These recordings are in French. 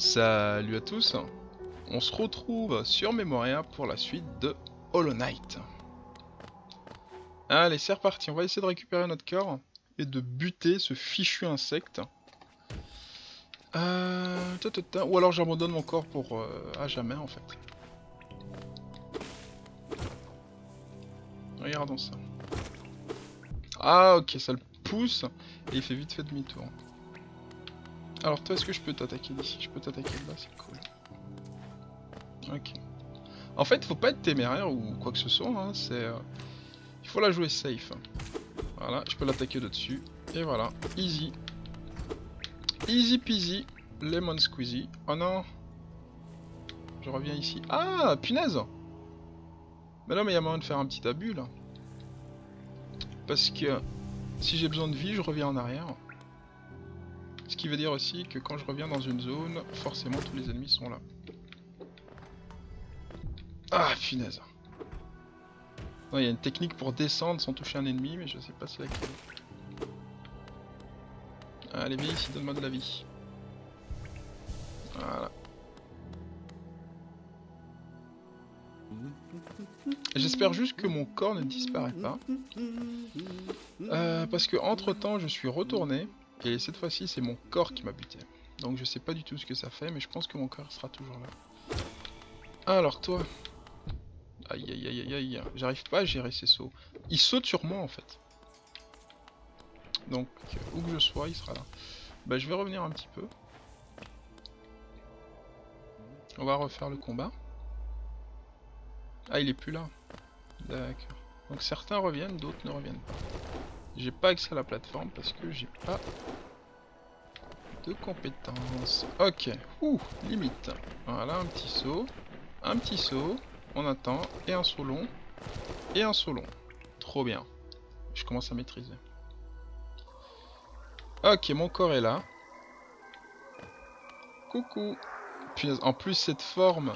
Salut à tous, on se retrouve sur Memoria pour la suite de Hollow Knight. Allez, c'est reparti, on va essayer de récupérer notre corps et de buter ce fichu insecte. Euh... Ou alors j'abandonne mon corps pour euh, à jamais en fait. Regardons ça. Ah ok, ça le pousse et il fait vite fait demi-tour. Alors toi, est-ce que je peux t'attaquer d'ici? Je peux t'attaquer de là, c'est cool. Ok. En fait, faut pas être téméraire ou quoi que ce soit, hein, c'est... Euh, il faut la jouer safe. Voilà, je peux l'attaquer de dessus. Et voilà, easy. Easy peasy, lemon squeezy. Oh non Je reviens ici. Ah, punaise Mais non, mais il y a moyen de faire un petit abus, là. Parce que si j'ai besoin de vie, je reviens en arrière. Ce qui veut dire aussi que quand je reviens dans une zone, forcément tous les ennemis sont là. Ah, finesse. Il y a une technique pour descendre sans toucher un ennemi, mais je sais pas c'est laquelle. Allez, viens ici, donne-moi de la vie. Voilà. J'espère juste que mon corps ne disparaît pas. Euh, parce que entre temps, je suis retourné. Et cette fois-ci, c'est mon corps qui m'a buté. Donc je sais pas du tout ce que ça fait, mais je pense que mon corps sera toujours là. Alors toi... Aïe aïe aïe aïe aïe, j'arrive pas à gérer ces sauts. Il saute sur moi en fait. Donc, où que je sois, il sera là. Bah je vais revenir un petit peu. On va refaire le combat. Ah, il est plus là. D'accord. Donc certains reviennent, d'autres ne reviennent pas. J'ai pas accès à la plateforme parce que j'ai pas de compétences. Ok, ouh, limite. Voilà, un petit saut, un petit saut, on attend, et un saut long, et un saut long. Trop bien. Je commence à maîtriser. Ok, mon corps est là. Coucou. Puis, en plus, cette forme...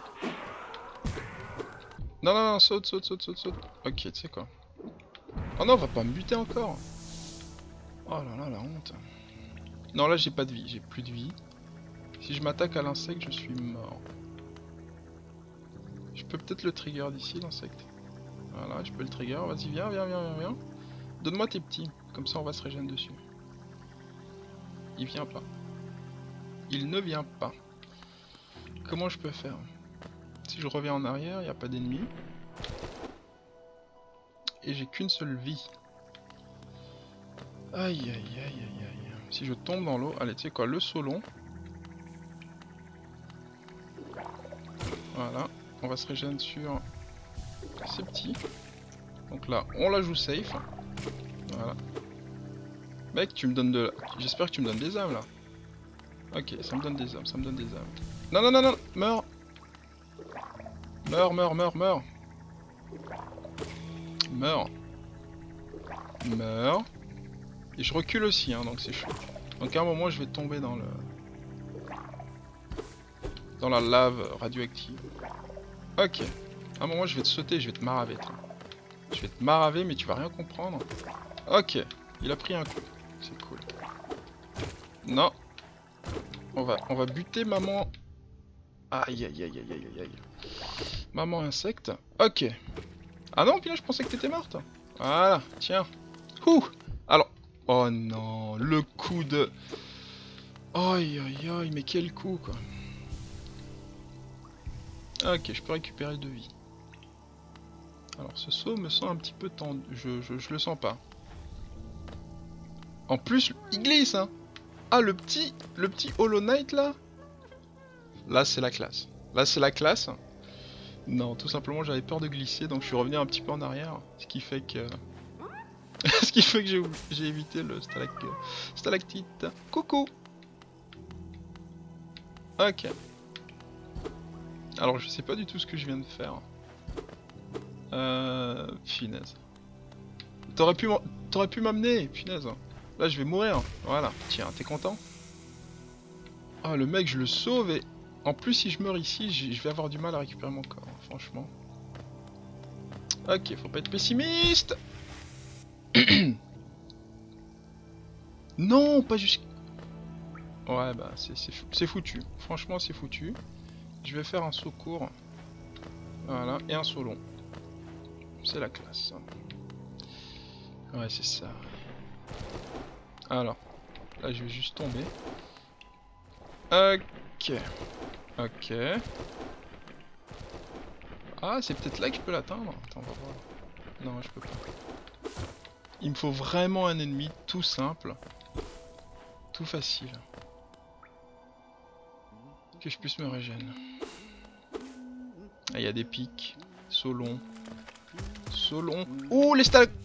Non, non, non, saute, saute, saute, saute, saute. Ok, tu sais quoi? Oh non, on va pas me buter encore. Oh là là, la honte. Non, là, j'ai pas de vie. J'ai plus de vie. Si je m'attaque à l'insecte, je suis mort. Je peux peut-être le trigger d'ici, l'insecte. Voilà, je peux le trigger. Vas-y, viens, viens, viens, viens, viens. Donne-moi tes petits. Comme ça, on va se régénérer dessus. Il vient pas. Il ne vient pas. Comment je peux faire? Si je reviens en arrière, il n'y a pas d'ennemis et j'ai qu'une seule vie. Aïe aïe aïe aïe aïe. Si je tombe dans l'eau, allez tu sais quoi, le solon. Voilà, on va se régénérer sur ces petits. Donc là, on la joue safe. Voilà. Mec, tu me donnes de... J'espère que tu me donnes des âmes là. Ok, ça me donne des âmes, ça me donne des âmes. Non, non, non, non, meurs Meurs, meurs, meurs, meurs Meurs. Meurs. Et je recule aussi, hein, donc c'est chaud. Donc à un moment, je vais tomber dans le... Dans la lave radioactive. Ok. À un moment, je vais te sauter, je vais te maraver. Je vais te maraver, mais tu vas rien comprendre. Ok. Il a pris un coup. C'est cool. Non. On va, on va buter maman... Aïe aïe aïe aïe aïe aïe. Maman insecte. Ok. Ah non, puis là, je pensais que t'étais morte. Voilà, tiens. Ouh Alors, oh non, le coup de... Aïe aïe aïe, mais quel coup, quoi. Ok, je peux récupérer deux vies. Alors, ce saut me sent un petit peu tendu. Je, je, le sens pas. En plus, il glisse, hein Ah, le petit, le petit Hollow Knight, là Là, c'est la classe. Là, c'est la classe. Non, tout simplement j'avais peur de glisser donc je suis revenu un petit peu en arrière, ce qui fait que... ce qui fait que j'ai évité le stalac... stalactite. Coucou Ok. Alors je sais pas du tout ce que je viens de faire. Euh... Finesse. T'aurais pu m'amener, finesse. Là je vais mourir. Voilà, tiens, t'es content? Ah le mec je le sauve et en plus, si je meurs ici, je vais avoir du mal à récupérer mon corps, franchement. Ok, faut pas être pessimiste Non, pas jusqu'à... Ouais, bah c'est foutu. Franchement, c'est foutu. Je vais faire un saut court. Voilà, et un saut long. C'est la classe. Ouais, c'est ça. Alors, là je vais juste tomber. Ok. Ok. Ah, c'est peut-être là que je peux l'atteindre. Attends, on va voir. Non, je peux pas. Il me faut vraiment un ennemi tout simple. Tout facile. Que je puisse me régénérer. Ah, il y a des pics. Solon. Solon. Ouh, les stalactites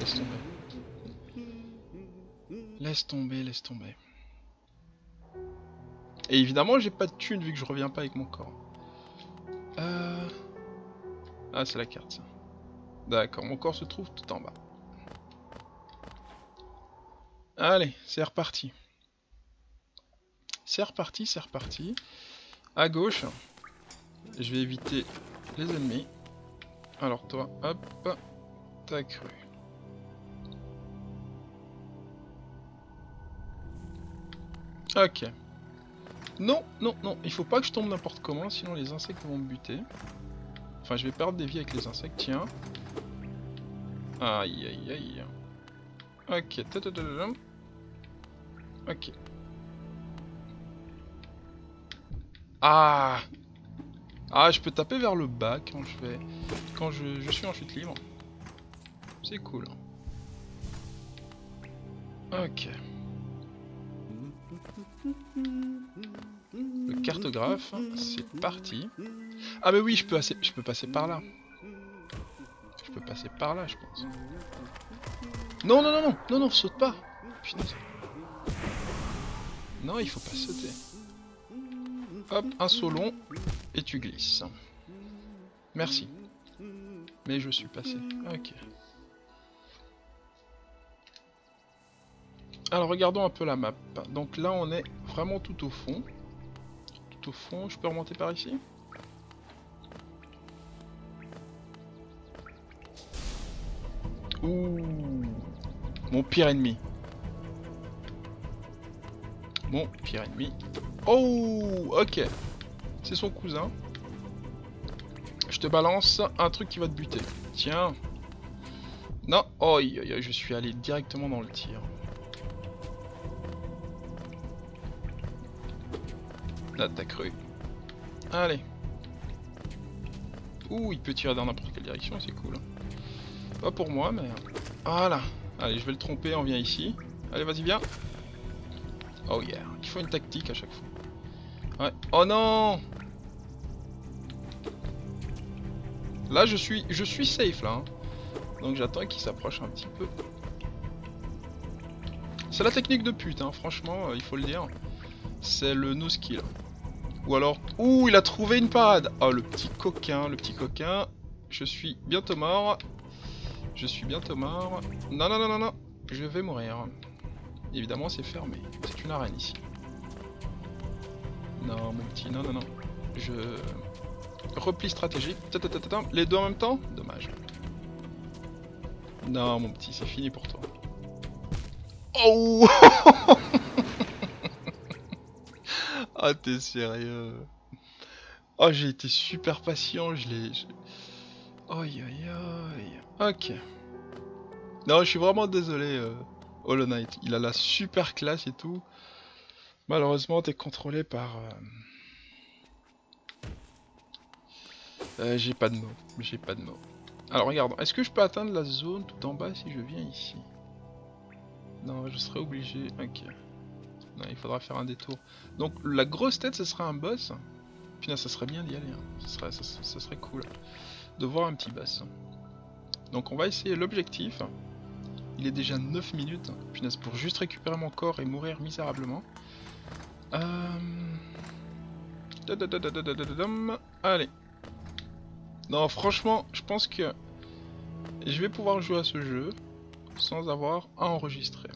Laisse tomber. Laisse tomber, laisse tomber. Et évidemment, j'ai pas de thune vu que je reviens pas avec mon corps. Euh... Ah, c'est la carte. D'accord, mon corps se trouve tout en bas. Allez, c'est reparti. C'est reparti, c'est reparti. À gauche, je vais éviter les ennemis. Alors toi, hop, t'as cru. Ok. Non, non, non, il faut pas que je tombe n'importe comment, sinon les insectes vont me buter. Enfin, je vais perdre des vies avec les insectes, tiens. Aïe, aïe, aïe. Ok, Ok. Ah Ah, je peux taper vers le bas quand je vais... Quand je, je suis en chute libre. C'est cool. Ok. Le cartographe, c'est parti. Ah mais oui, je peux, je peux passer par là. Je peux passer par là, je pense. Non, non, non, non, non, non, saute pas. Non, il faut pas sauter. Hop, un saut long, et tu glisses. Merci. Mais je suis passé. Ok. Alors regardons un peu la map. Donc là on est vraiment tout au fond. Tout au fond, je peux remonter par ici? Ouh Mon pire ennemi. Mon pire ennemi. Oh Ok. C'est son cousin. Je te balance un truc qui va te buter. Tiens. Non. Oh, je suis allé directement dans le tir. Là, t'as cru. Allez. Ouh, il peut tirer dans n'importe quelle direction, c'est cool. Pas pour moi, mais... Voilà. Allez, je vais le tromper, on vient ici. Allez, vas-y, viens. Oh yeah. Il faut une tactique à chaque fois. Ouais. Oh non Là, je suis, je suis safe, là. Hein. Donc j'attends qu'il s'approche un petit peu. C'est la technique de pute, hein, franchement, euh, il faut le dire. C'est le no skill. Ou alors... Ouh, il a trouvé une parade Oh, le petit coquin, le petit coquin. Je suis bientôt mort. Je suis bientôt mort. Non, non, non, non, non. Je vais mourir. Évidemment, c'est fermé. C'est une arène ici. Non, mon petit, non, non, non. Je... Repli stratégique. Les deux en même temps? Dommage. Non, mon petit, c'est fini pour toi. Oh Ah, t'es sérieux Oh, j'ai été super patient, je l'ai... Aïe aïe aïe. Ok. Non, je suis vraiment désolé, euh, Hollow Knight. Il a la super classe et tout. Malheureusement, t'es contrôlé par... Euh, euh, j'ai pas de mots. J'ai pas de mots. Alors, regarde. Est-ce que je peux atteindre la zone tout en bas si je viens ici? Non, je serais obligé... Ok. Il faudra faire un détour. Donc la grosse tête, ce sera un boss. Là, ça serait bien d'y aller. Hein. Ce, serait, ça, serait cool de voir un petit boss. Donc on va essayer l'objectif. Il est déjà 9 minutes. Punaise, pour juste récupérer mon corps et mourir misérablement. Euh... Allez. Non, franchement, je pense que je vais pouvoir jouer à ce jeu sans avoir à enregistrer.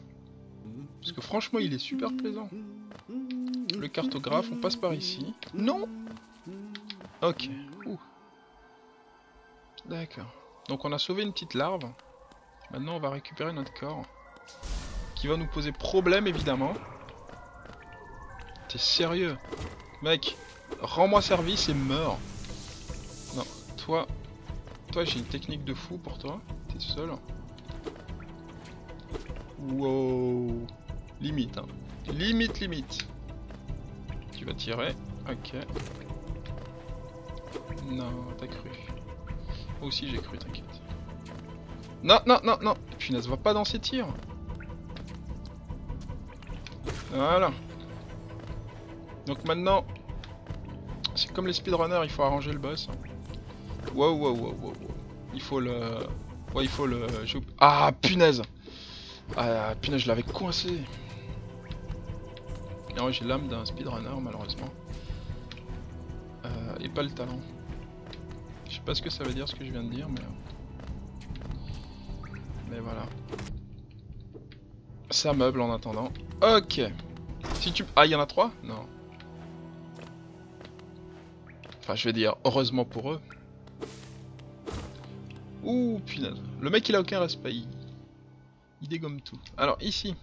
Parce que franchement, il est super plaisant. Le cartographe, on passe par ici. Non Ok. D'accord. Donc on a sauvé une petite larve. Maintenant, on va récupérer notre corps. qui va nous poser problème évidemment. T'es sérieux? Mec, rends-moi service et meurs. Non, toi, toi j'ai une technique de fou pour toi. T'es seul. Wow. Limite, hein. Limite, limite. Tu vas tirer. Ok. Non, t'as cru. Moi aussi j'ai cru, t'inquiète. Non, non, non, non Punaise, va pas dans ces tirs Voilà. Donc maintenant, c'est comme les speedrunners, il faut arranger le boss. Wow, wow, wow, wow, Il faut le... Ouais, il faut le... Ah, punaise Ah, punaise, je l'avais coincé Non, j'ai l'âme d'un speedrunner, malheureusement. Euh, et pas le talent. Je sais pas ce que ça veut dire, ce que je viens de dire, mais... Mais voilà. Ça meuble en attendant. Ok. Si tu... Ah, il y en a trois? Non. Enfin, je vais dire, heureusement pour eux. Ouh, punaise. Le mec, il a aucun respect. Il, il dégomme tout. Alors, ici.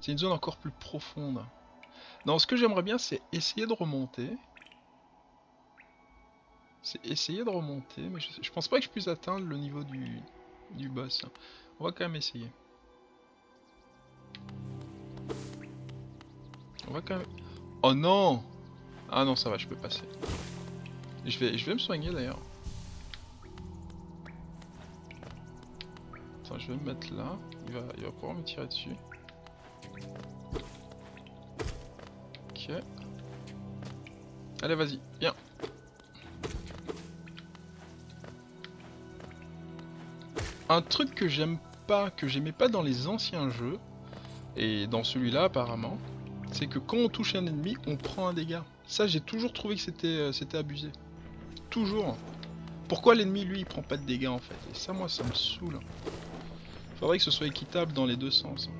C'est une zone encore plus profonde. Non, ce que j'aimerais bien, c'est essayer de remonter. C'est essayer de remonter, mais je, pense pas que je puisse atteindre le niveau du, du boss. On va quand même essayer. On va quand même... Oh non Ah non, ça va, je peux passer. Je vais, je vais me soigner d'ailleurs. Attends, je vais me mettre là. Il va, il va pouvoir me tirer dessus. Allez, vas-y, viens. un truc que j'aime pas, que j'aimais pas dans les anciens jeux, et dans celui-là apparemment, c'est que quand on touche un ennemi, on prend un dégât. Ça, j'ai toujours trouvé que c'était euh, c'était abusé. Toujours. Pourquoi l'ennemi, lui, il prend pas de dégâts en fait? Et ça, moi, ça me saoule. Faudrait que ce soit équitable dans les deux sens.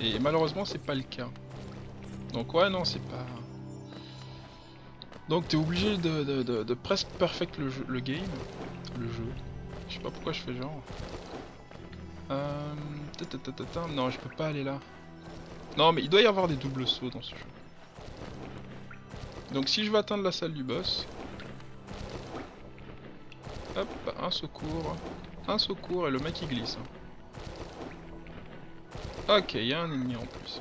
Et malheureusement, c'est pas le cas. Donc ouais, non, c'est pas... Donc t'es obligé de, presque perfect le, jeu, le game, le jeu. Je sais pas pourquoi je fais genre. Euh... Non, je peux pas aller là. Non, mais il doit y avoir des doubles sauts dans ce jeu. Donc si je veux atteindre la salle du boss... Hop, un secours. Un secours et le mec il glisse. Hein. Ok, il y a un ennemi en plus.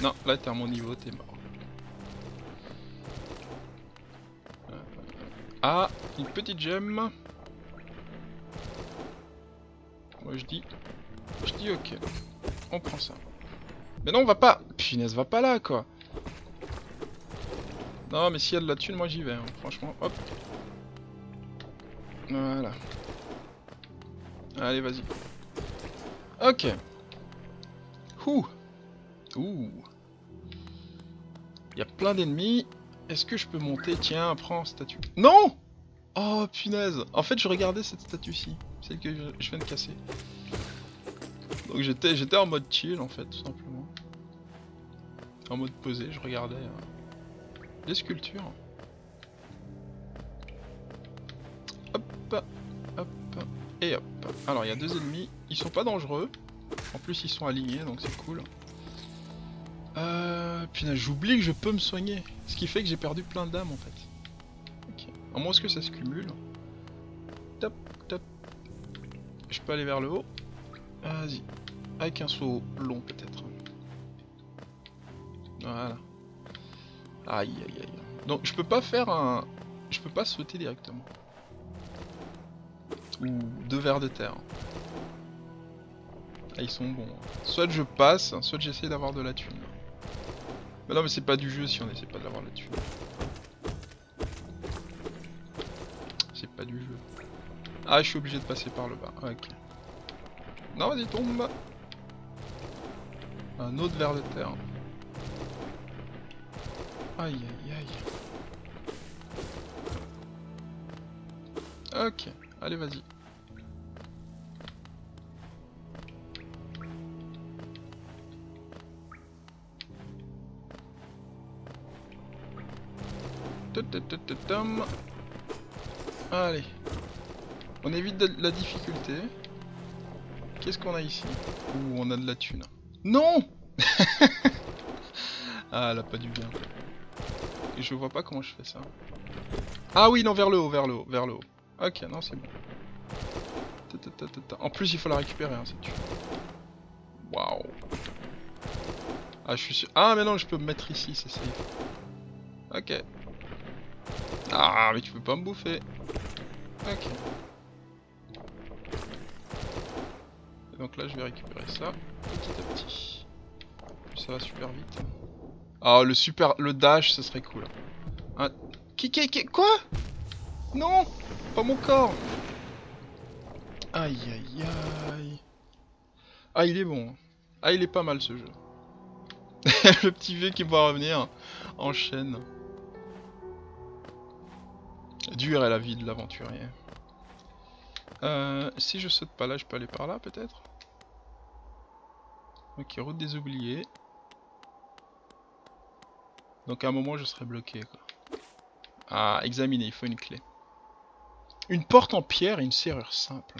Non, là t'es à mon niveau, t'es mort. Ah, une petite gemme. Moi je dis... Je dis ok. On prend ça. Mais non, on va pas... Punaise, va pas là, quoi. Non, mais s'il y a de la thune, moi j'y vais. Hein. Franchement, hop. Voilà. Allez, vas-y. Ok. Ouh. Ouh. Il y a plein d'ennemis. Est-ce que je peux monter? Tiens, prends statue. Non Oh, punaise En fait, je regardais cette statue-ci. Celle que je viens de casser. Donc j'étais en mode chill, en fait, tout simplement. En mode posé, je regardais euh, les sculptures. Hop, hop, et. Alors, il y a deux ennemis. Ils sont pas dangereux. En plus, ils sont alignés, donc c'est cool. Euh, putain, j'oublie que je peux me soigner. Ce qui fait que j'ai perdu plein d'âmes en fait. Ok. À moins que ça se cumule. Top, top. Je peux aller vers le haut. Vas-y. Avec un saut long peut-être. Voilà. Aïe aïe aïe. Donc je peux pas faire un... Je peux pas sauter directement. Ou deux vers de terre. Ah ils sont bons. Soit je passe, soit j'essaie d'avoir de la thune. Mais non mais c'est pas du jeu si on essaie pas de l'avoir là-dessus. C'est pas du jeu. Ah je suis obligé de passer par le bas. Ok. Non vas-y tombe Un autre verre de terre. Aïe aïe aïe. Ok, allez vas-y. Allez. On évite la difficulté. Qu'est-ce qu'on a ici Ouh, on a de la thune. Non Ah, elle a pas du bien. Et je vois pas comment je fais ça. Ah oui, non, vers le haut, vers le haut, vers le haut. Ok, non, c'est bon. En plus, il faut la récupérer, hein, cette thune. Waouh. Ah, je suis sûr. Ah, mais non, je peux me mettre ici, c'est safe. Ok. Ah, mais tu peux pas me bouffer. Ok. Et donc là, je vais récupérer ça petit à petit. Ça va super vite. Ah, le super... Le dash, ce serait cool. Ah, qui, quoi? Non Pas mon corps Aïe, aïe, aïe. Ah, il est bon. Ah, il est pas mal, ce jeu. le petit V qui va revenir en chaîne. Dur est la vie de l'aventurier. Euh, si je saute pas là, je peux aller par là peut-être? Ok, route des oubliés. Donc à un moment je serai bloqué quoi. Ah, examiner, il faut une clé. Une porte en pierre et une serrure simple.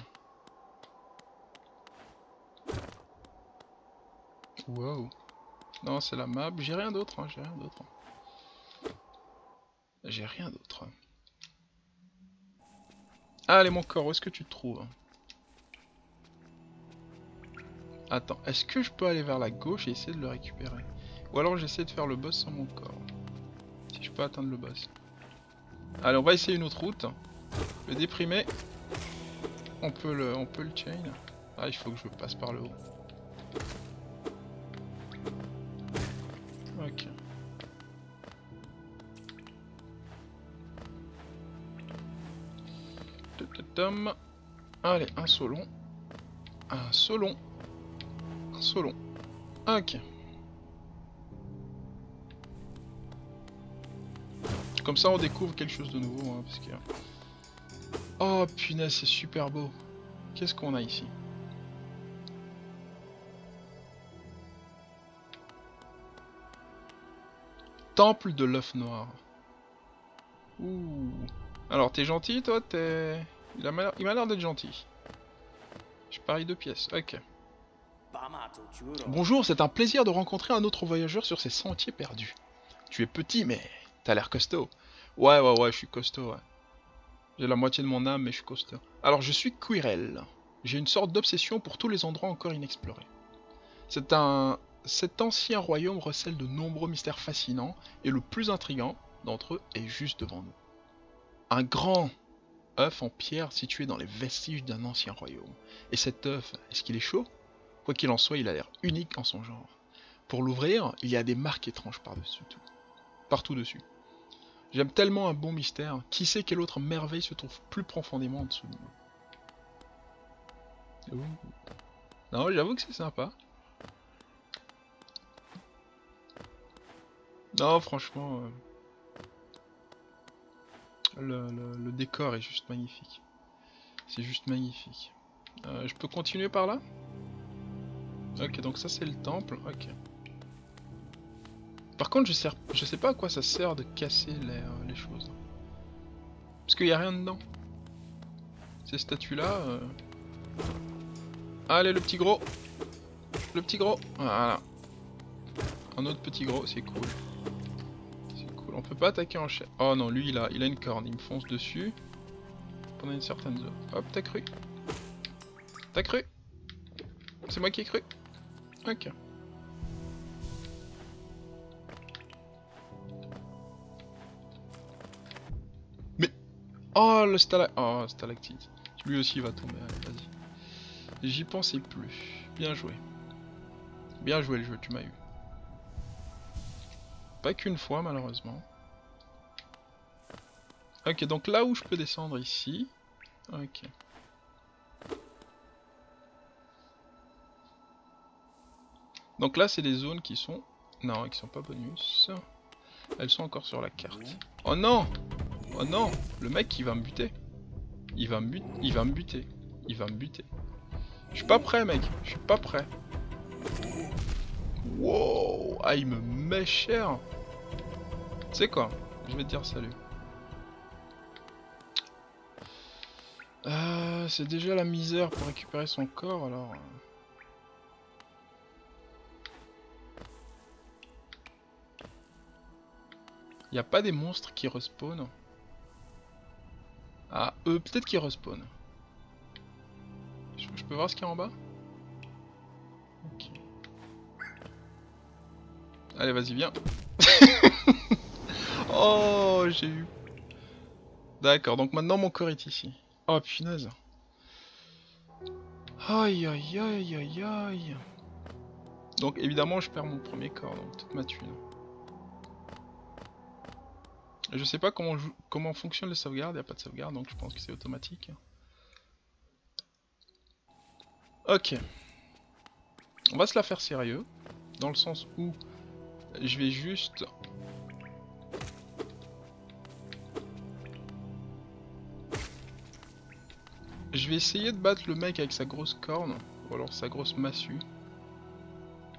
Wow. Non, c'est la map. J'ai rien d'autre, hein, j'ai rien d'autre. J'ai rien d'autre. Allez mon corps, où est-ce que tu te trouves? Attends, est-ce que je peux aller vers la gauche et essayer de le récupérer? Ou alors j'essaie de faire le boss sans mon corps. Si je peux atteindre le boss. Allez, on va essayer une autre route. Le déprimer. On peut le, on chain. Ah, il faut que je passe par le haut. Ok. Allez, un solon. Un solon. Un solon. Ok. Comme ça on découvre quelque chose de nouveau. Hein, parce. Oh punaise, c'est super beau. Qu'est-ce qu'on a ici? Temple de l'œuf noir. Ouh. Alors, t'es gentil, toi? T'es... Il m'a l'air d'être gentil. Je parie deux pièces, ok. Bonjour, c'est un plaisir de rencontrer un autre voyageur sur ces sentiers perdus. Tu es petit, mais t'as l'air costaud. Ouais, ouais, ouais, je suis costaud, ouais. J'ai la moitié de mon âme, mais je suis costaud. Alors, je suis Quirel. J'ai une sorte d'obsession pour tous les endroits encore inexplorés. Cet ancien royaume recèle de nombreux mystères fascinants, et le plus intrigant d'entre eux est juste devant nous. Un grand œuf en pierre situé dans les vestiges d'un ancien royaume. Et cet œuf, est-ce qu'il est chaud? Quoi qu'il en soit, il a l'air unique en son genre. Pour l'ouvrir, il y a des marques étranges par-dessus tout. Partout dessus. J'aime tellement un bon mystère, qui sait quelle autre merveille se trouve plus profondément en dessous de nous? Non, j'avoue que c'est sympa. Non, franchement... Euh, le, décor est juste magnifique. C'est juste magnifique. Euh, je peux continuer par là? Ok, donc ça c'est le temple. Ok. Par contre, je, sers, je sais pas à quoi ça sert de casser les, euh, choses. Parce qu'il n'y a rien dedans. Ces statues-là... Euh. Allez, le petit gros Le petit gros Voilà. Un autre petit gros, c'est cool on peut pas attaquer en chaîne. Oh non, lui il a, il a une corne, il me fonce dessus. Pendant une certaine zone. Hop, t'as cru. T'as cru C'est moi qui ai cru Ok. Mais... Oh, le. Oh, stalactite. Lui aussi va tomber, vas-y. J'y pensais plus. Bien joué. Bien joué le jeu, tu m'as eu. Pas qu'une fois malheureusement. Ok, donc là où je peux descendre ici. Ok. Donc là c'est des zones qui sont... Non, qui sont pas bonus. Elles sont encore sur la carte. Oh non Oh non Le mec il va me buter. Il va me, but... il va me buter. Il va me buter. Je suis pas prêt mec. Je suis pas prêt. Wow Ah il me met cher Tu sais quoi Je vais te dire salut. Euh... C'est déjà la misère pour récupérer son corps alors. Il a pas des monstres qui respawnent Ah, eux, peut-être qu'ils respawnent. Je peux voir ce qu'il y a en bas? Allez, vas-y, viens. oh, j'ai eu... D'accord, donc maintenant mon corps est ici. Oh, punaise. Aïe, aïe, aïe, aïe, aïe. Donc évidemment, je perds mon premier corps, donc toute ma thune. Je sais pas comment, comment fonctionnent les sauvegardes, il pas de sauvegarde, donc je pense que c'est automatique. Ok. On va se la faire sérieux, dans le sens où je vais juste... Je vais essayer de battre le mec avec sa grosse corne, ou alors sa grosse massue.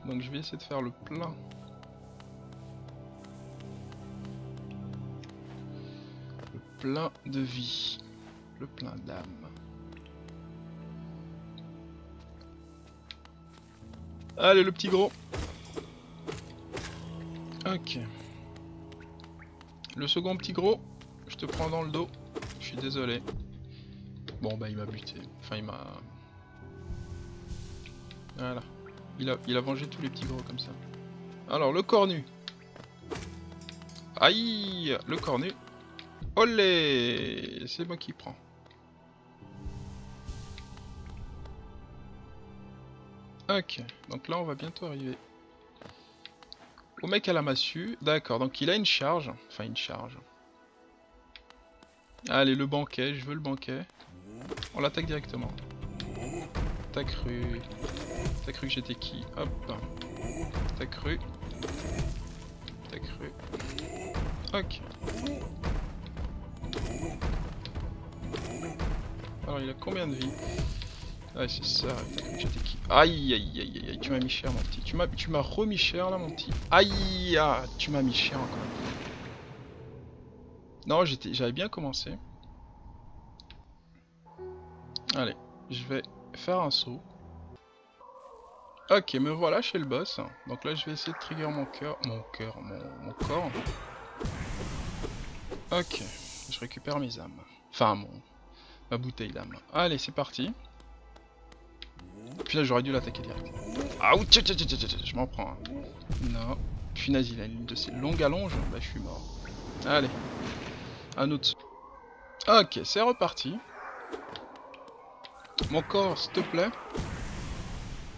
Donc je vais essayer de faire le plein plein de vie, le plein d'âme. Allez, le petit gros. Le second petit gros, je te prends dans le dos. Je suis désolé. Bon, bah, il m'a buté. Enfin, il m'a... Voilà. Il a, il a vengé tous les petits gros comme ça. Alors, le cornu. Aïe Le cornu. Olé C'est moi qui prends. Ok, donc là on va bientôt arriver. Au mec à la massue, d'accord, donc il a une charge, enfin une charge. Allez, le banquet, je veux le banquet. On l'attaque directement. T'as cru... T'as cru que j'étais qui? Hop. T'as cru. T'as cru. Ok. Alors il a combien de vie Ouais c'est ça, j'étais qui Aïe aïe aïe aïe, tu m'as mis cher mon petit. Tu m'as tu m'as remis cher là mon petit. Aïe ah, tu m'as mis cher encore. Non j'étais j'avais bien commencé. Allez, je vais faire un saut. Ok, me voilà chez le boss. Donc là je vais essayer de trigger mon cœur. Mon cœur, mon, mon corps. Ok, je récupère mes âmes. Enfin mon, Ma bouteille d'âme. Allez, c'est parti. Puis là, j'aurais dû l'attaquer direct. Ah, je m'en prends. Non. Punaise, il a une de ces longues allonges. Bah, je suis mort. Allez. Un autre. Ok, c'est reparti. Mon corps, s'il te plaît.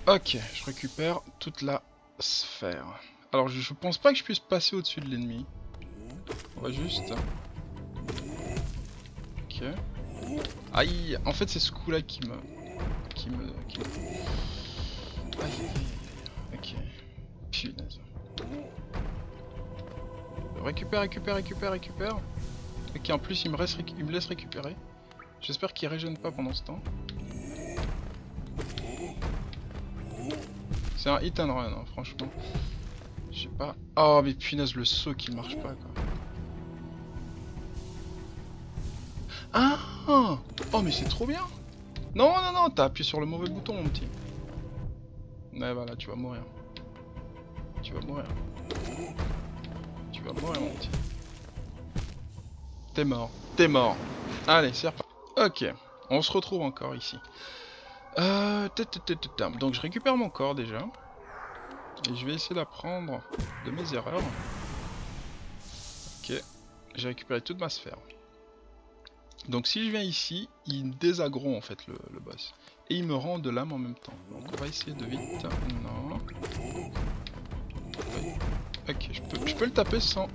Ok, je récupère toute la sphère. Alors, je, je pense pas que je puisse passer au-dessus de l'ennemi. On va juste... Ok. Aïe, en fait c'est ce coup là qui me... Qui me... Qui. Aïe, aïe, aïe, ok. Punaise. Récupère, récupère, récupère, récupère. Ok, en plus il me, reste il me laisse récupérer. J'espère qu'il régène pas pendant ce temps. C'est un hit and run, hein, franchement. Je sais pas. Oh, mais punaise, le saut qui marche pas, quoi. Ah Oh mais c'est trop bien Non non non t'as appuyé sur le mauvais bouton mon petit. Ouais voilà tu vas mourir. Tu vas mourir. Tu vas mourir mon petit. T'es mort. T'es mort. Allez c'est Ok. On se retrouve encore ici. Euh... Donc je récupère mon corps déjà. Et je vais essayer d'apprendre de mes erreurs. Ok. J'ai récupéré toute ma sphère donc si je viens ici, il désaggro en fait le, boss. Et il me rend de l'âme en même temps. Donc on va essayer de vite. Non. Ok, je peux, je peux le taper sans,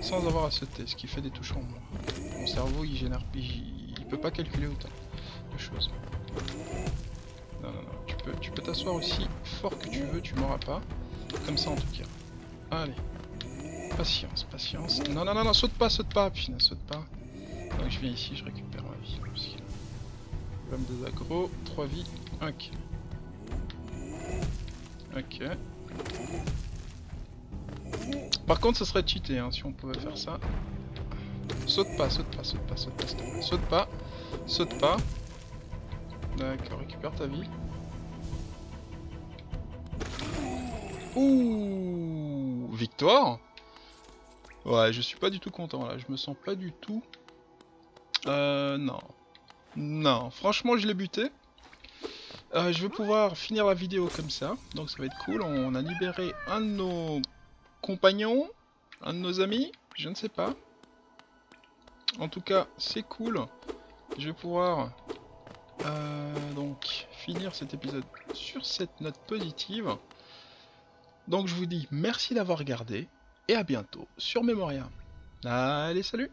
sans avoir à sauter, ce qui fait des touches en moins. Mon cerveau il génère il, il peut pas calculer autant de choses. Non non non, tu peux tu peux t'asseoir aussi fort que tu veux, tu m'auras pas. Comme ça en tout cas. Allez. Patience, patience. Non non non non, saute pas, saute pas, putain, saute pas. Je viens ici, je récupère ma vie. L'homme des agros, 3 vies, ok. Ok. Par contre, ce serait cheaté hein, si on pouvait faire ça. Saute pas, saute pas, saute pas, saute pas, saute pas, saute pas. D'accord, récupère ta vie. Ouh Victoire Ouais, je suis pas du tout content là, je me sens pas du tout... Euh, non. Non, franchement je l'ai buté. Euh, je vais pouvoir finir la vidéo comme ça, donc ça va être cool. On a libéré un de nos compagnons, un de nos amis, je ne sais pas. En tout cas, c'est cool. Je vais pouvoir euh, donc finir cet épisode sur cette note positive. Donc je vous dis merci d'avoir regardé et à bientôt sur Memoria. Allez, salut